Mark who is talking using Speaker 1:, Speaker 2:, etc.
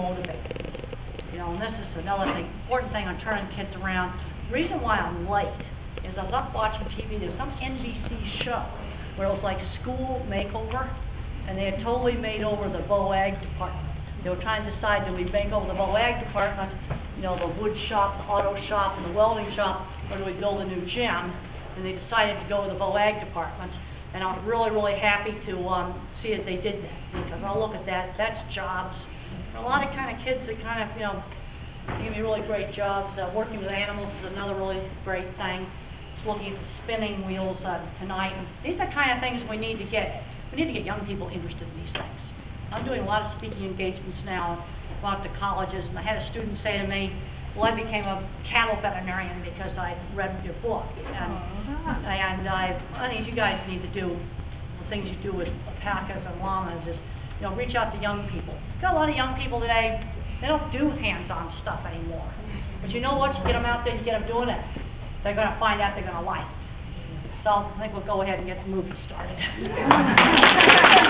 Speaker 1: motivated. You know, and this is another thing, important thing on turning kids around. The Reason why I'm late is I was up watching TV, there's some NBC show where it was like school makeover, and they had totally made over the VOAG department. They were trying to decide, do we make over the VOAG department, you know, the wood shop, the auto shop, and the welding shop, or do we build a new gym? And they decided to go with the VOAG department, and I'm really, really happy to, um, see that they did that, because I'll look at that, that's jobs. A lot of kind of kids that kind of, you know, give me really great jobs, uh, working with animals is another really great thing. Just looking at the spinning wheels, uh, tonight, and these are kind of things we need to get, we need to get young people interested in these things. I'm doing a lot of speaking engagements now, going to colleges, and I had a student say to me, well, I became a cattle veterinarian because I read your book. And, and I, I think you guys need to do the things you do with alpacas and llamas is, you know, reach out to young people. Got a lot of young people today, they don't do hands-on stuff anymore. But you know what, you get them out there, you get them doing it, they're gonna find out they're gonna like it. So I think we'll go ahead and get the movie started.